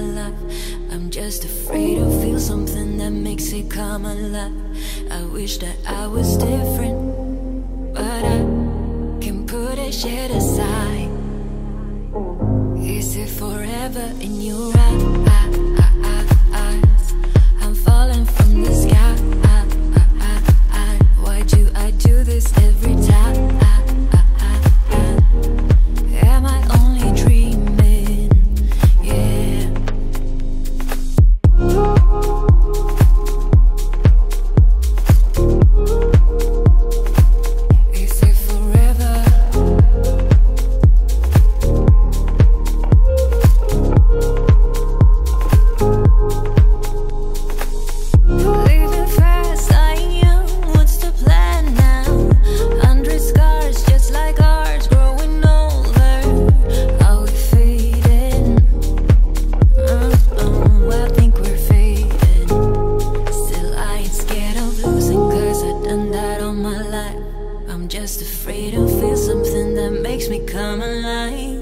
my life. I'm just afraid to feel something that makes it come alive. I wish that I was different But I can put that shit aside. Is it forever in your eyes? Come alive.